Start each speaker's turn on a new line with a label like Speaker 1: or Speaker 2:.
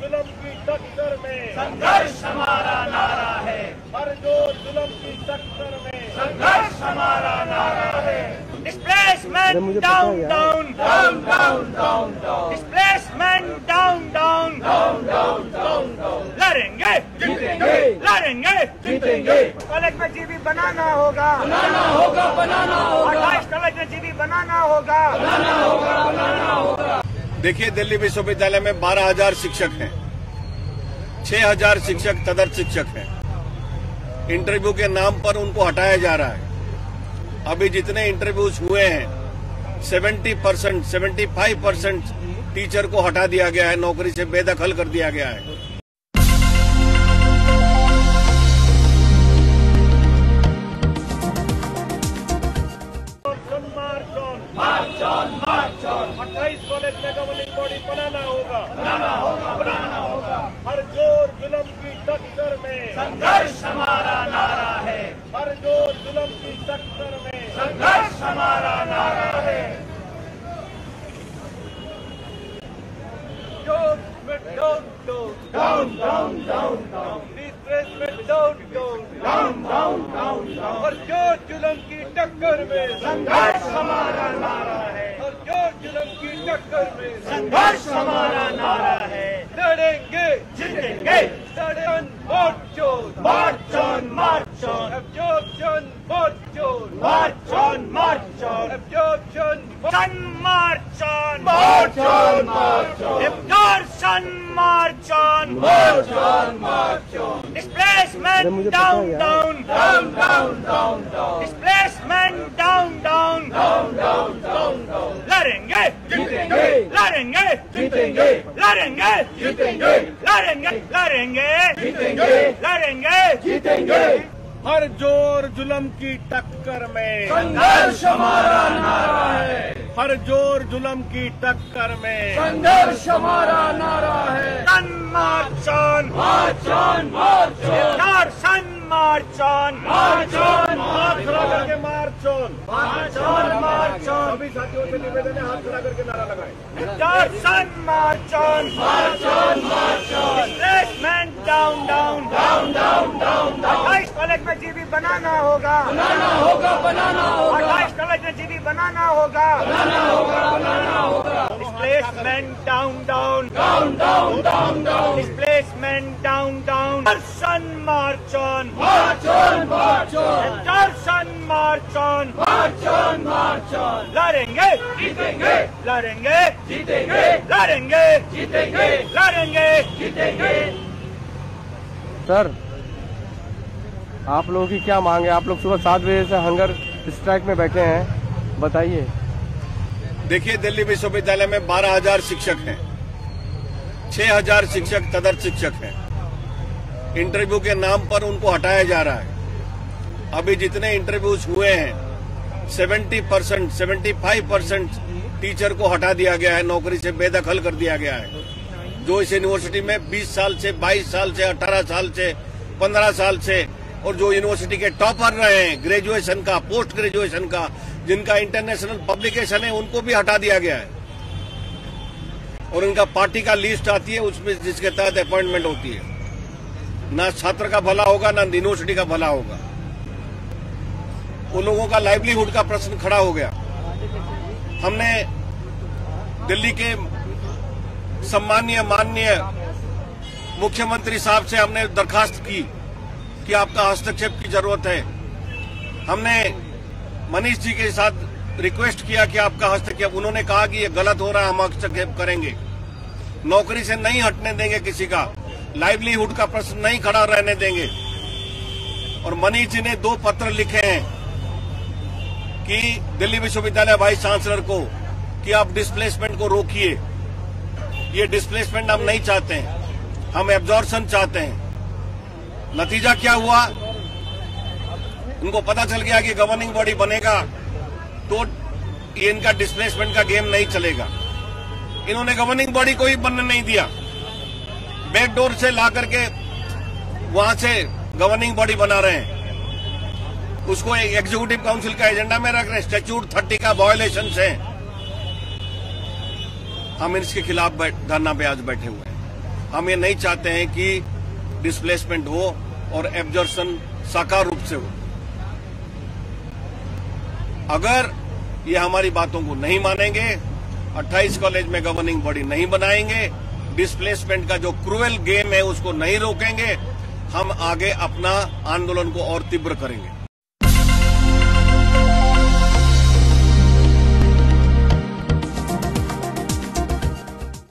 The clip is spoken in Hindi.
Speaker 1: जुल्म की टक्कर में।
Speaker 2: संघर्ष हमारा नारा है।
Speaker 1: हर ज़ोर जुल्म की टक्कर में।
Speaker 2: संघर्ष हमारा नारा है। Displacement down down down down down down displacement down down down down down लड़ेंगे।
Speaker 3: जीतेंगे।
Speaker 2: लड़ेंगे।
Speaker 3: जीतेंगे।
Speaker 2: कॉलेज में जीबी बनाना होगा।
Speaker 3: बनाना होगा बनाना होगा।
Speaker 2: कॉलेज में जीबी बनाना होगा।
Speaker 1: देखिए दिल्ली विश्वविद्यालय में 12,000 शिक्षक हैं। 6,000 शिक्षक तदर्थ शिक्षक हैं। इंटरव्यू के नाम पर उनको हटाया जा रहा है। अभी जितने इंटरव्यूज़ हुए हैं 70 percent seventy five percent teacher को हटा दिया गया है नौकरी से बेदखल कर दिया गया है। Down down down
Speaker 2: down down down
Speaker 1: replacement down down
Speaker 2: down down down down
Speaker 1: हर ज़ोर जुल्म की टक्कर में
Speaker 2: संघर्ष हमारा नारा है
Speaker 1: हर ज़ोर जुल्म की टक्कर में
Speaker 2: संघर्ष हमारा नारा है
Speaker 1: लड़ेंगे
Speaker 2: जीतेंगे
Speaker 1: लड़न march on
Speaker 2: march on march on
Speaker 1: absorption march on
Speaker 2: march on march on
Speaker 1: absorption
Speaker 2: on march on
Speaker 3: march on march on
Speaker 2: sun march on
Speaker 3: march on march on
Speaker 4: अरे
Speaker 2: डिस्प्लेसमेंट
Speaker 4: मुझे पता है
Speaker 2: डाउन
Speaker 4: यार।
Speaker 2: Down
Speaker 3: down down down down
Speaker 2: displacement down down
Speaker 3: down down down down
Speaker 2: लड़ेंगे
Speaker 3: जीतेंगे
Speaker 2: लड़ेंगे
Speaker 3: जीतेंगे
Speaker 2: लड़ेंगे
Speaker 3: जीतेंगे
Speaker 2: लड़ेंगे लड़ेंगे
Speaker 3: जीतेंगे
Speaker 2: लड़ेंगे
Speaker 3: जीतेंगे
Speaker 1: हर ज़ोर जुलम की टक्कर में।
Speaker 3: संघर्ष हमारा नारा है।
Speaker 1: हर ज़ोर जुलम की टक्कर में।
Speaker 3: संघर्ष हमारा नारा है।
Speaker 2: सन march on
Speaker 3: march on march on
Speaker 2: sun march on
Speaker 3: march on
Speaker 1: हाथ खड़ा करके march on
Speaker 2: march on march on
Speaker 1: सभी साथियों से निवेदन है हाथ खड़ा करके नारा लगाएँ।
Speaker 2: सन march on
Speaker 3: march on march on
Speaker 2: down down
Speaker 3: down down down down
Speaker 2: अट्ठाईस कॉलेज में जीबी बनाना होगा
Speaker 3: बनाना होगा बनाना होगा
Speaker 2: अट्ठाईस कॉलेज में जीबी बनाना होगा
Speaker 3: बनाना होगा बनाना होगा
Speaker 2: displacement down down
Speaker 3: down down down down
Speaker 2: displacement down down sun march on
Speaker 3: march on march on
Speaker 2: Darshan march on
Speaker 3: march on march on
Speaker 2: लड़ेंगे
Speaker 3: जीतेंगे
Speaker 2: लड़ेंगे
Speaker 3: जीतेंगे
Speaker 2: लड़ेंगे
Speaker 3: जीतेंगे
Speaker 2: लड़ेंगे
Speaker 3: जीतेंगे
Speaker 4: सर आप लोगों की क्या मांग है? आप लोग सुबह सात बजे से हंगर स्ट्राइक में बैठे हैं। बताइए।
Speaker 1: देखिए दिल्ली विश्वविद्यालय में 12,000 शिक्षक हैं। 6,000 शिक्षक तदर्थ शिक्षक हैं। इंटरव्यू के नाम पर उनको हटाया जा रहा है। अभी जितने इंटरव्यूज़ हुए हैं 70 percent seventy five percent teacher को हटा दिया गया है नौकरी से बेदखल कर दिया गया है। जो इस यूनिवर्सिटी में 20 साल से 22 साल से 18 साल से 15 साल से और जो यूनिवर्सिटी के टॉपर रहे हैं ग्रेजुएशन का पोस्ट ग्रेजुएशन का जिनका इंटरनेशनल पब्लिकेशन है उनको भी हटा दिया गया है। और उनका पार्टी का लिस्ट आती है, उसमें जिसके तहत अपॉइंटमेंट होती है। ना छात्र का भला होगा, ना यूनिवर्सिटी का भला होगा। उन लोगों का लाइवलीहुड का प्रश्न खड़ा हो गया। हमने दिल्ली के सम्मानीय माननीय मुख्यमंत्री साहब से हमने दरखास्त की कि आपका हस्तक्षेप की ज़रूरत है। हमने मनीष जी के साथ रिक्वेस्ट किया कि आपका हस्तक्षेप, उन्होंने कहा कि ये गलत हो रहा है, हम हस्तक्षेप करेंगे। नौकरी से नहीं हटने देंगे किसी का। लाइवलीहुड का प्रश्न नहीं खड़ा रहने देंगे। और मनीष जी ने दो पत्र लिखे हैं कि दिल्ली विश्वविद्यालय वाइस चांसलर को कि आप डिस्प्लेसमेंट को रोकिए। ये डिस्प्लेसमेंट हम नहीं चाहते हैं। हम एब्जॉर्शन चाहते हैं। नतीजा क्या हुआ? उनको पता चल गया कि गवर्निंग बॉडी बनेगा तो ये इनका डिस्प्लेसमेंट का गेम नहीं चलेगा। इन्होंने गवर्निंग बॉडी को ही बनने नहीं दिया। बैकडोर से ला करके वहाँ से गवर्निंग बॉडी बना रहे हैं। उसको एग्जीक्यूटिव काउंसिल का एजेंडा में रख रहे हैं। स्टैच्यूट थर्टी का वायोलेशन है। हम इसके खिलाफ धरना पे आज बैठे हुए हैं। हम ये नहीं चाहते हैं कि डिस्प्लेसमेंट हो और एब्जॉर्सन साकार रूप से हो। अगर ये हमारी बातों को नहीं मानेंगे 28 कॉलेज में गवर्निंग बॉडी नहीं बनाएँगे डिस्प्लेसमेंट का जो क्रूएल गेम है, उसको नहीं रोकेंगे, हम आगे अपना आंदोलन को और तीव्र करेंगे।